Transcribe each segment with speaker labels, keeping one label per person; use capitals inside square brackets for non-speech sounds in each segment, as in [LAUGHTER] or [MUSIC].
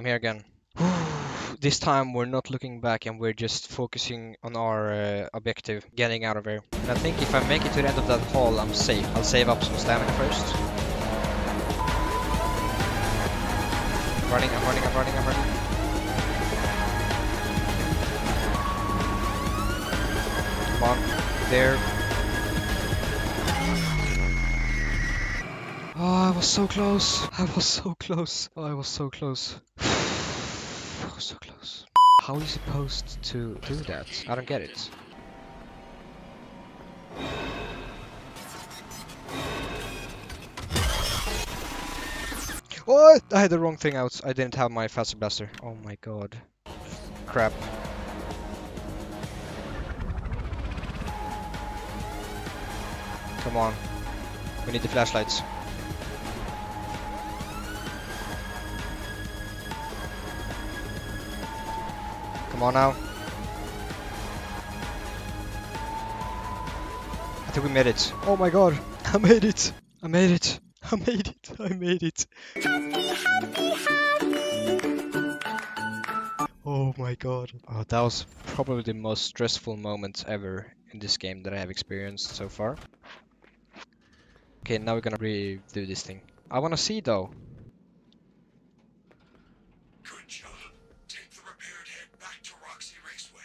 Speaker 1: I'm here again. [SIGHS] this time we're not looking back and we're just focusing on our uh, objective, getting out of here. And I think if I make it to the end of that hall, I'm safe. I'll save up some stamina first. I'm running, I'm running, I'm running, I'm running. Come on, there. Oh, I was so close. I was so close. Oh, I was so close. [SIGHS] Was so close. How are you supposed to do that? I don't get it. What? I had the wrong thing out. I didn't have my faster blaster. Oh my god. Crap. Come on. We need the flashlights. Come on now. I think we made it. Oh my god. [LAUGHS] I made it. I made it. I made it. [LAUGHS] I made it. Oh my god. Oh, that was probably the most stressful moment ever in this game that I have experienced so far. Okay, now we're gonna redo this thing. I wanna see though.
Speaker 2: Good job. Take the repaired head back to Roxy Raceway.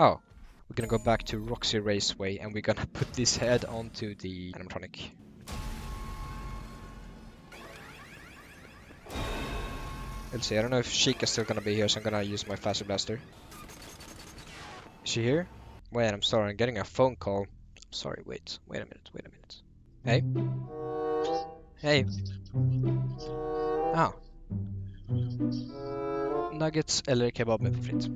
Speaker 1: Oh, we're gonna go back to Roxy Raceway and we're gonna [LAUGHS] put this head onto the animatronic. Let's see, I don't know if Chica's still gonna be here, so I'm gonna use my faster blaster. Is she here? Wait, I'm sorry, I'm getting a phone call. I'm sorry, wait, wait a minute, wait a minute. Hey? Hey? Ah. Nuggets eller kebab med fritt.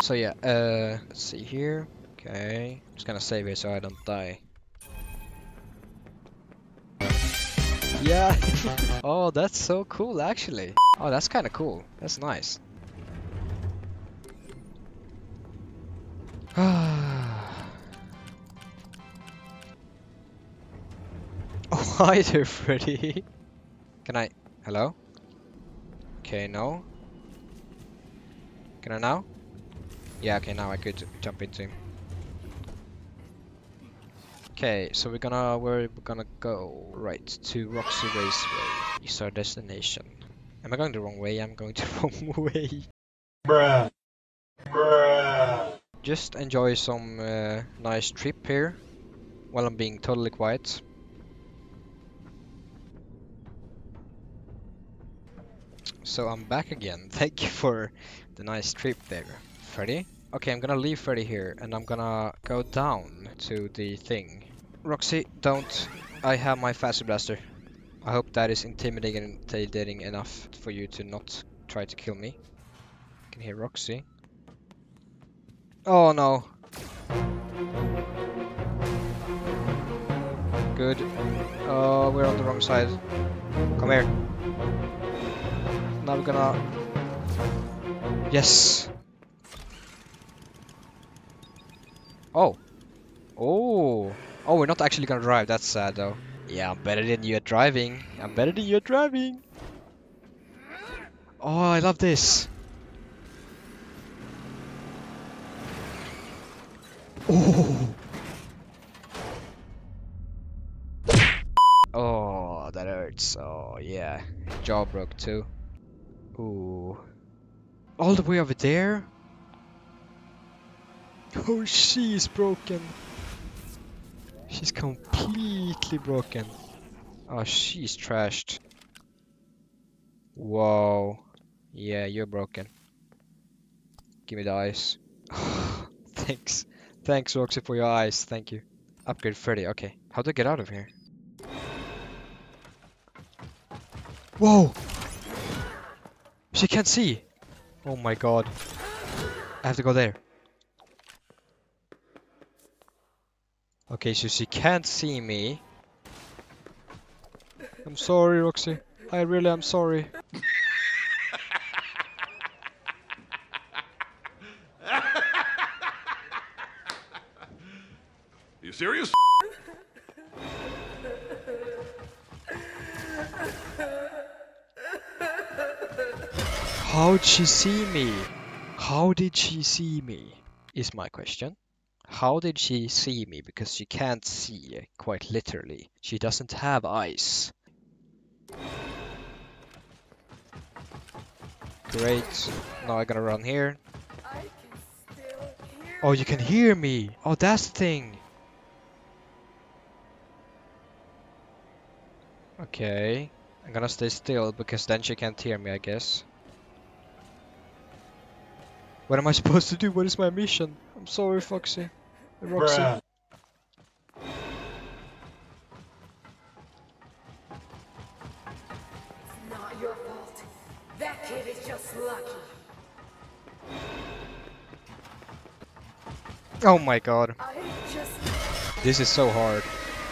Speaker 1: So yeah, uh, let's see here. Okay, I'm just gonna save it so I don't die. Yeah. [LAUGHS] oh, that's so cool actually. Oh, that's kind of cool. That's nice. [SIGHS] oh, [LAUGHS] hi there, Freddy. Can I? Hello? Okay, no. Can I now? Yeah, okay, now I could jump into him. Okay, so we're gonna where we're gonna go right to Roxy Raceway. Is our destination. Am I going the wrong way? I'm going [LAUGHS] the wrong way.
Speaker 2: Bruh. Bruh.
Speaker 1: Just enjoy some uh, nice trip here while I'm being totally quiet. So I'm back again. [LAUGHS] Thank you for the nice trip there, Freddy. Okay, I'm gonna leave Freddy here and I'm gonna go down to the thing. Roxy, don't. I have my faster blaster. I hope that is intimidating intimidating enough for you to not try to kill me. I can hear Roxy. Oh no. Good. Oh, we're on the wrong side. Come here. Now we're gonna... Yes! Oh. Oh. Oh, we're not actually gonna drive. That's sad though. Yeah, I'm better than you at driving. I'm better than you at driving. Oh, I love this. Oh. Oh, that hurts. Oh, yeah. Jaw broke too. Ooh. All the way over there? Oh, she's broken. She's completely broken. Oh, she's trashed. Whoa. Yeah, you're broken. Give me the eyes. [SIGHS] Thanks. Thanks, Roxy, for your eyes. Thank you. Upgrade 30. Okay. How do I get out of here? Whoa! She can't see! Oh my god. I have to go there. Okay, so she can't see me. I'm sorry, Roxy. I really am sorry. [LAUGHS]
Speaker 3: you serious?
Speaker 1: How'd she see me? How did she see me? Is my question. How did she see me? Because she can't see, quite literally. She doesn't have eyes. Great. Now I'm gonna run here.
Speaker 4: I can still hear
Speaker 1: Oh, you can hear me! Oh, that's the thing! Okay. I'm gonna stay still because then she can't hear me, I guess. What am I [LAUGHS] supposed to do? What is my mission? I'm sorry, Foxy. Roxy.
Speaker 4: It's not your fault. That kid is just lucky.
Speaker 1: Oh my god. This is so hard.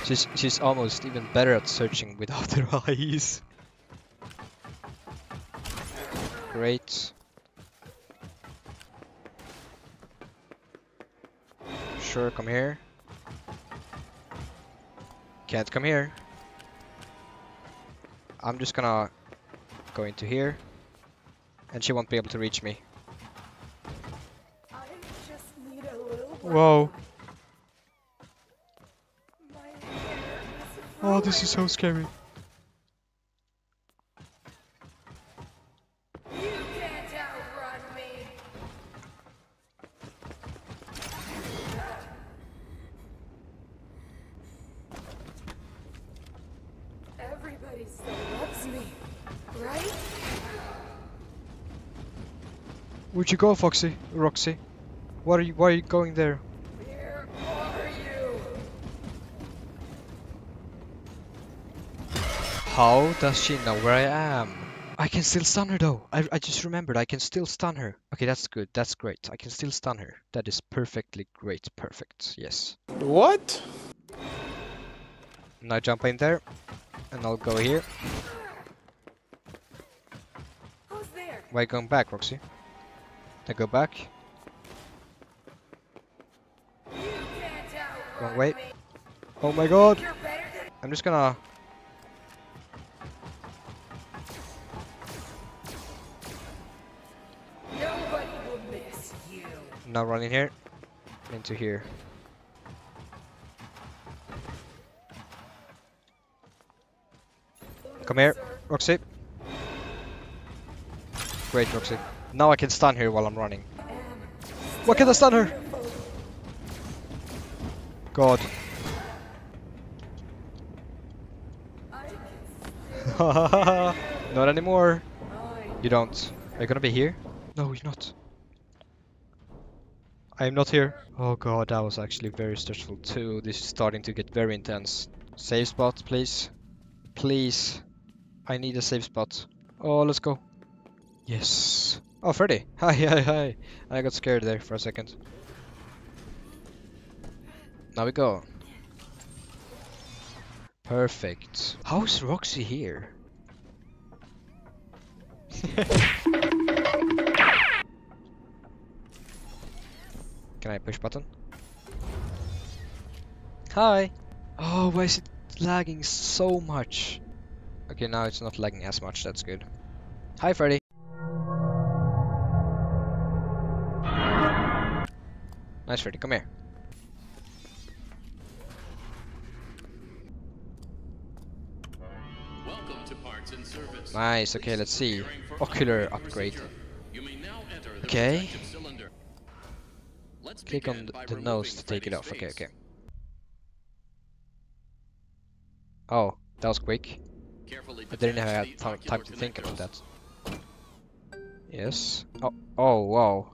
Speaker 1: She's she's almost even better at searching without [LAUGHS] her eyes. Great. Sure, come here. Can't come here. I'm just gonna go into here. And she won't be able to reach me.
Speaker 4: I just need a
Speaker 1: Whoa.
Speaker 4: My hair is
Speaker 1: Oh, this is so scary.
Speaker 4: Everybody still loves me, right?
Speaker 1: Where'd you go, Foxy? Roxy? What are you why are you going there?
Speaker 4: Where are you?
Speaker 1: How does she know where I am? I can still stun her though. I, I just remembered I can still stun her. Okay, that's good. That's great. I can still stun her. That is perfectly great. Perfect. Yes.
Speaker 5: What?
Speaker 1: Now jump in there. And I'll go here.
Speaker 4: Who's there?
Speaker 1: Why going back, Roxy? I go back. Wrong way. Oh my god!
Speaker 4: You're better than
Speaker 1: I'm just gonna...
Speaker 4: nobody will miss you.
Speaker 1: Now run in here. Into here. Come here, Roxy. Great, Roxy. Now I can stun her while I'm running. Why can't I stun her? God.
Speaker 4: Can [LAUGHS]
Speaker 1: not anymore. You don't. Are you gonna be here? No, you're not. I am not here. Oh god, that was actually very stressful too. This is starting to get very intense. Save spot, please. Please. I need a safe spot. Oh, let's go. Yes. Oh, Freddy. [LAUGHS] Hi, hi, hi. I got scared there for a second. Now we go. Perfect. How's Roxy here? [LAUGHS] Can I push button? Hi! Oh, why is it lagging so much? Okay, now it's not lagging as much, that's good. Hi, Freddy! Nice, Freddy, come here.
Speaker 6: Welcome to parts and service.
Speaker 1: Nice, okay, let's see. Ocular upgrade.
Speaker 6: You may now enter the
Speaker 1: Okay.
Speaker 6: cylinder. Let's
Speaker 1: Click on the, nose to take it off. Okay, okay. Oh, that was quick. I didn't have time, time to think about that. Yes. Oh, oh, wow.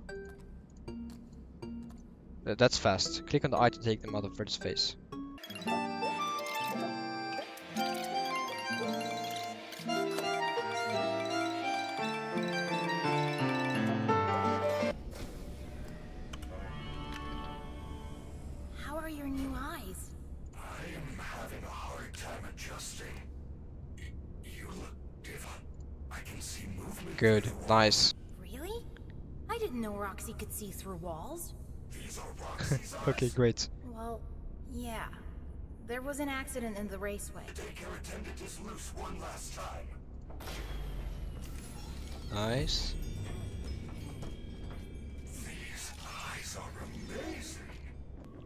Speaker 1: That's fast. Click on the eye to take them out of Fred's face. Good. Nice.
Speaker 7: Really? I didn't know Roxy could see through walls.
Speaker 2: These are [LAUGHS] Roxy's
Speaker 1: Okay, great.
Speaker 7: Well, Yeah. There was an accident in the raceway.
Speaker 2: The daycare attendant is loose one last time.
Speaker 1: Nice.
Speaker 2: These eyes are amazing.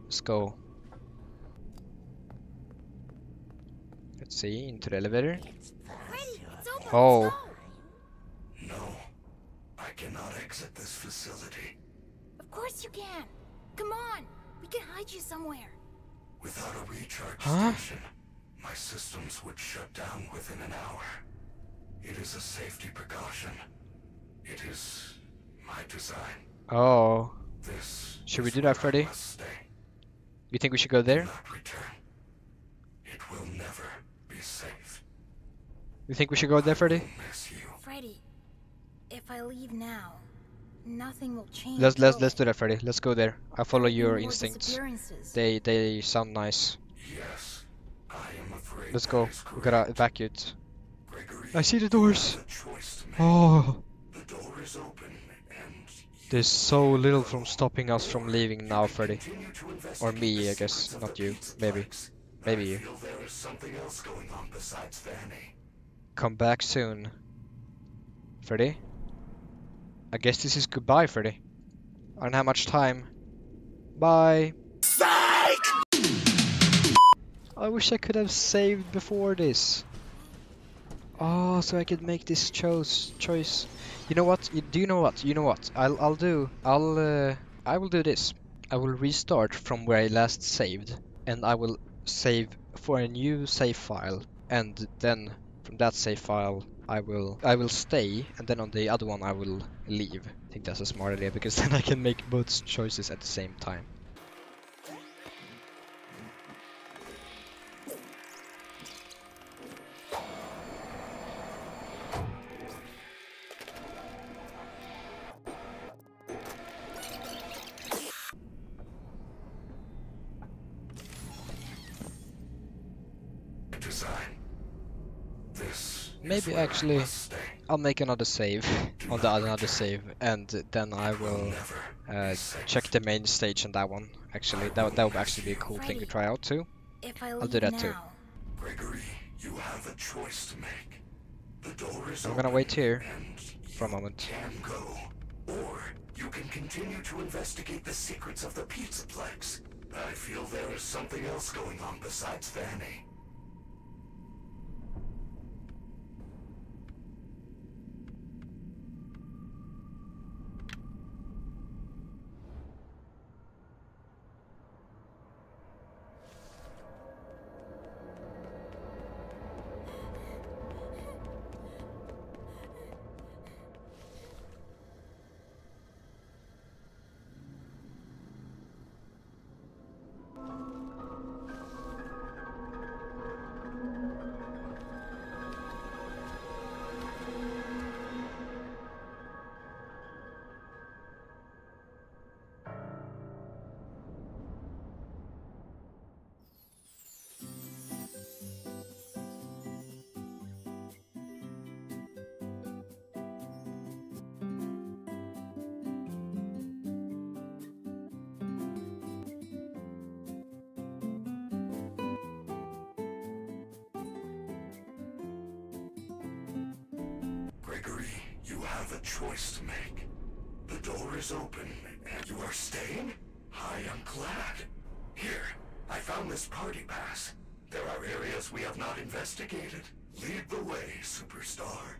Speaker 1: Let's go. Let's see, into the elevator.
Speaker 7: Freddy, it's open.
Speaker 1: Oh.
Speaker 7: Let's go.
Speaker 2: No, I cannot exit this facility
Speaker 7: Of course you can. Come on. We can hide you somewhere.
Speaker 2: without a recharge
Speaker 1: Huh?
Speaker 2: station. My systems would shut down within an hour. It is a safety precaution. It is my design.
Speaker 1: Oh.
Speaker 2: This
Speaker 1: Should we do that, Freddy? You think we should go there?
Speaker 2: It will never be safe.
Speaker 1: You think we should go there, Freddy?
Speaker 2: Miss you.
Speaker 7: Freddy, if I leave now, nothing will change.
Speaker 1: Let's let's let's
Speaker 7: oh.
Speaker 1: do that, Freddy. Let's go there. I follow your
Speaker 7: more
Speaker 1: instincts. They they sound nice.
Speaker 2: Yes, I am afraid.
Speaker 1: Let's go.
Speaker 2: is
Speaker 1: We gotta
Speaker 2: correct.
Speaker 1: evacuate.
Speaker 2: Gregory,
Speaker 1: I see the doors.
Speaker 2: have a choice to make.
Speaker 1: Oh,
Speaker 2: The door is open, and
Speaker 1: there's so little from stopping us from leaving now, Freddy. Or me, I guess, not you. Maybe. Maybe you.
Speaker 2: feel there is something else going on besides Vanny.
Speaker 1: Come back soon. Freddy? I guess this is goodbye, Freddy. I don't have much time. Bye. I wish I could have saved before this. Oh, so I could make this choice. Choice. You know what? You, do you know what? You know what? I'll I'll do. I'll uh, I will do this. I will restart from where I last saved, and I will save for a new save file, and then from that save file I will I will stay, and then on the other one I will leave. I think that's a smart idea because [LAUGHS] then I can make both choices at the same time. Maybe actually- I'll make another save [LAUGHS] on the another save, and then I will uh, check the main stage on that one. Actually, that would- that would actually be a cool thing to try out too.
Speaker 7: If I leave
Speaker 1: I'll do that
Speaker 7: now,
Speaker 1: too.
Speaker 2: Gregory, you have a choice to make. The door is
Speaker 1: I'm gonna wait here for a moment.
Speaker 2: Can go, or you can continue to investigate the secrets of the Pizzaplex. I feel there is something else going on besides Vanny. Gregory, you have a choice to make. The door is open, and you are staying? I am glad. Here, I found this party pass. There are areas we have not investigated. Lead the way, superstar.